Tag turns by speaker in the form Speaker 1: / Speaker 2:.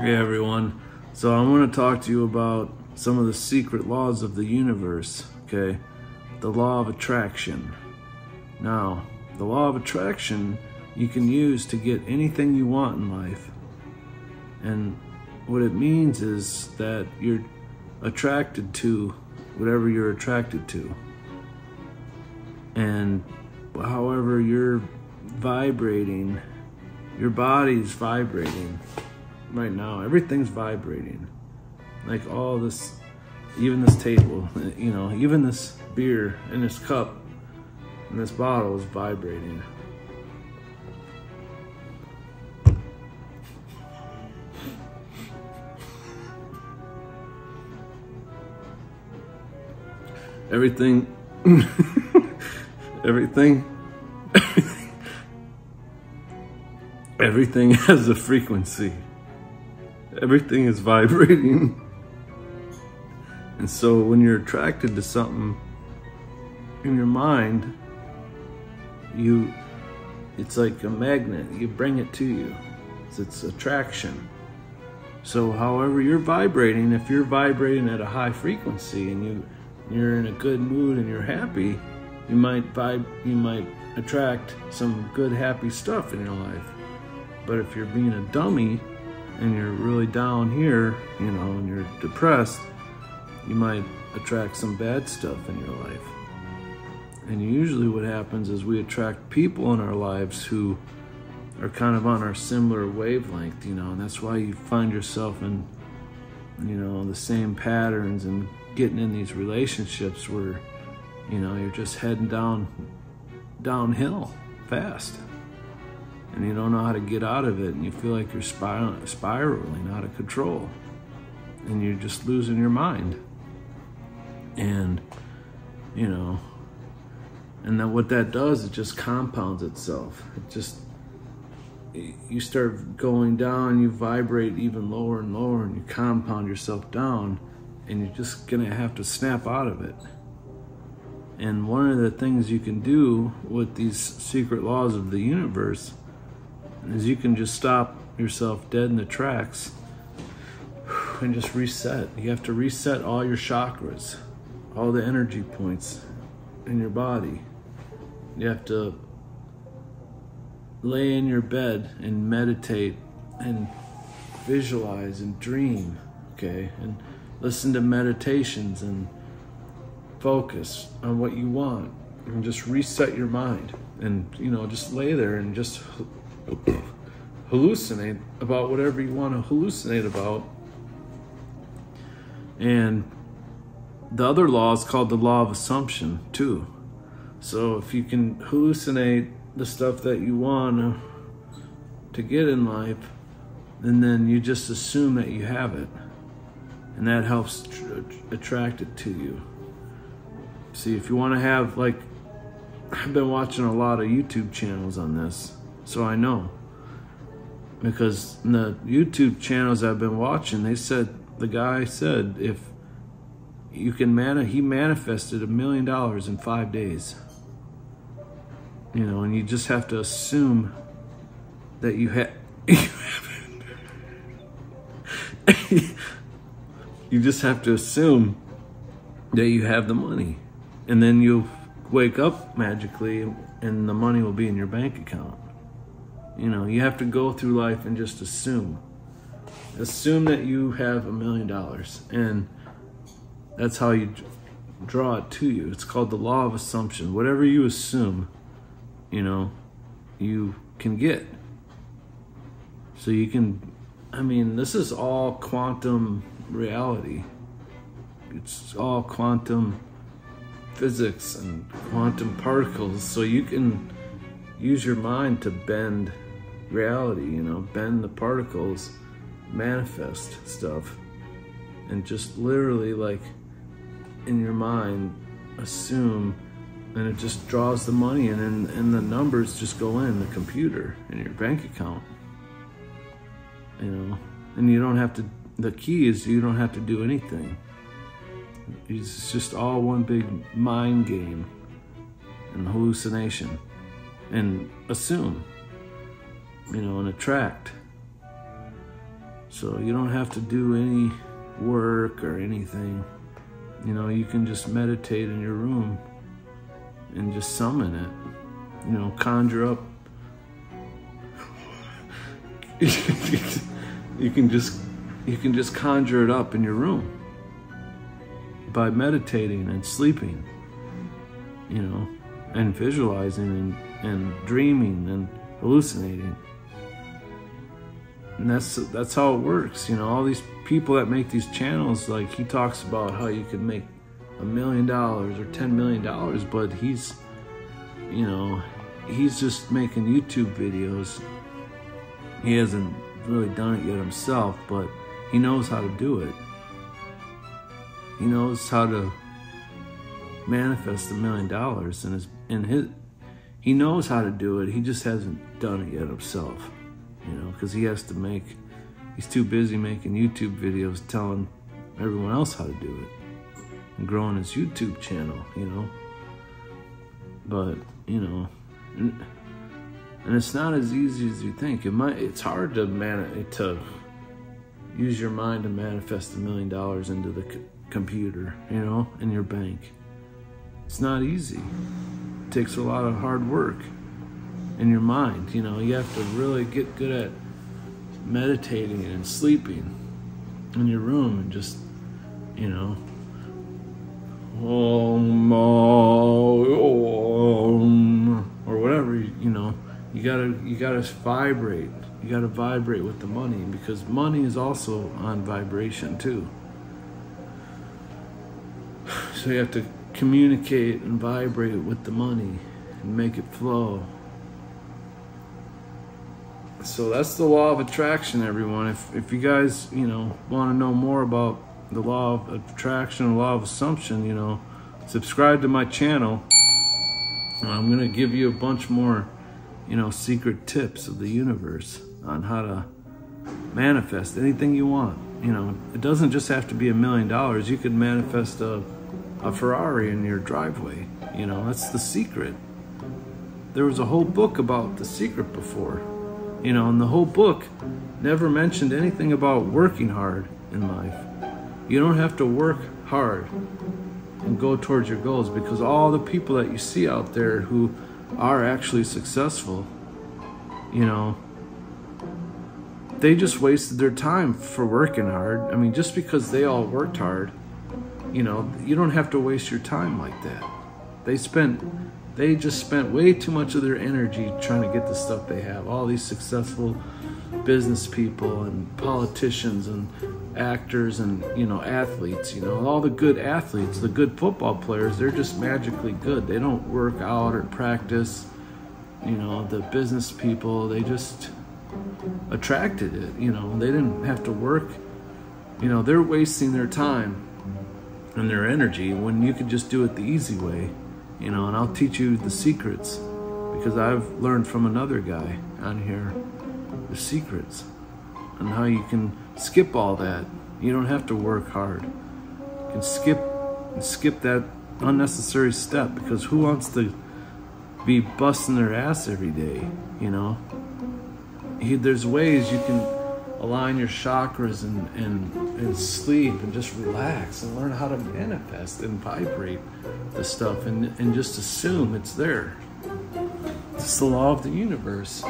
Speaker 1: Hey everyone. So I want to talk to you about some of the secret laws of the universe, okay? The law of attraction. Now, the law of attraction you can use to get anything you want in life. And what it means is that you're attracted to whatever you're attracted to. And however you're vibrating, your body's vibrating right now. Everything's vibrating. Like all this, even this table, you know, even this beer in this cup and this bottle is vibrating. Everything, everything, everything has a frequency everything is vibrating. And so when you're attracted to something in your mind, you it's like a magnet. You bring it to you. It's, it's attraction. So however you're vibrating, if you're vibrating at a high frequency and you you're in a good mood and you're happy, you might vibe you might attract some good happy stuff in your life. But if you're being a dummy and you're really down here, you know, and you're depressed, you might attract some bad stuff in your life. And usually what happens is we attract people in our lives who are kind of on our similar wavelength, you know, and that's why you find yourself in, you know, the same patterns and getting in these relationships where, you know, you're just heading down, downhill fast and you don't know how to get out of it and you feel like you're spiraling, spiraling out of control and you're just losing your mind. And you know and then what that does it just compounds itself. It just you start going down you vibrate even lower and lower and you compound yourself down and you're just gonna have to snap out of it. And one of the things you can do with these secret laws of the universe is you can just stop yourself dead in the tracks and just reset. You have to reset all your chakras, all the energy points in your body. You have to lay in your bed and meditate and visualize and dream, okay? And listen to meditations and focus on what you want and just reset your mind and you know just lay there and just hallucinate about whatever you want to hallucinate about. And the other law is called the law of assumption, too. So if you can hallucinate the stuff that you want to get in life, and then you just assume that you have it. And that helps attract it to you. See, if you want to have, like, I've been watching a lot of YouTube channels on this, so I know because the YouTube channels I've been watching, they said the guy said if you can man he manifested a million dollars in five days. You know, and you just have to assume that you have you just have to assume that you have the money. And then you'll wake up magically and the money will be in your bank account. You know, you have to go through life and just assume. Assume that you have a million dollars. And that's how you draw it to you. It's called the law of assumption. Whatever you assume, you know, you can get. So you can, I mean, this is all quantum reality. It's all quantum physics and quantum particles. So you can use your mind to bend reality, you know, bend the particles, manifest stuff, and just literally, like, in your mind, assume, and it just draws the money, and then and the numbers just go in the computer in your bank account, you know, and you don't have to. The key is you don't have to do anything. It's just all one big mind game and hallucination and assume you know, and attract. So you don't have to do any work or anything. You know, you can just meditate in your room and just summon it. You know, conjure up. you can just you can just conjure it up in your room by meditating and sleeping. You know, and visualizing and, and dreaming and hallucinating. And that's that's how it works, you know. All these people that make these channels, like he talks about how you could make a million dollars or ten million dollars, but he's, you know, he's just making YouTube videos. He hasn't really done it yet himself, but he knows how to do it. He knows how to manifest a million dollars and his in his he knows how to do it. He just hasn't done it yet himself, you know, because he has to make. He's too busy making YouTube videos telling everyone else how to do it and growing his YouTube channel, you know. But you know, and, and it's not as easy as you think. It might. It's hard to man to use your mind to manifest a million dollars into the c- computer, you know, in your bank. It's not easy It takes a lot of hard work in your mind. You know, you have to really get good at meditating and sleeping in your room and just, you know, om, om, or whatever, you know, you gotta, you gotta vibrate. You gotta vibrate with the money because money is also on vibration too. So you have to communicate and vibrate with the money and make it flow. So that's the law of attraction, everyone. If, if you guys, you know, want to know more about the law of attraction, the law of assumption, you know, subscribe to my channel. I'm going to give you a bunch more, you know, secret tips of the universe on how to manifest anything you want. You know, it doesn't just have to be a million dollars. You could manifest a a Ferrari in your driveway. You know, that's the secret. There was a whole book about the secret before. You know, and the whole book never mentioned anything about working hard in life. You don't have to work hard and go towards your goals because all the people that you see out there who are actually successful, you know, they just wasted their time for working hard. I mean, just because they all worked hard you know, you don't have to waste your time like that. They spent, they just spent way too much of their energy trying to get the stuff they have. All these successful business people and politicians and actors and you know athletes you know. All the good athletes the good football players they're just magically good. They don't work out or practice you know. The business people they just attracted it you know. They didn't have to work you know. They're wasting their time and their energy when you could just do it the easy way, you know, and I'll teach you the secrets because I've learned from another guy on here the secrets and how you can skip all that. You don't have to work hard. You can skip skip that unnecessary step because who wants to be busting their ass every day, you know? There's ways you can align your chakras and, and, and sleep and just relax and learn how to manifest and vibrate the stuff and, and just assume it's there. It's the law of the universe.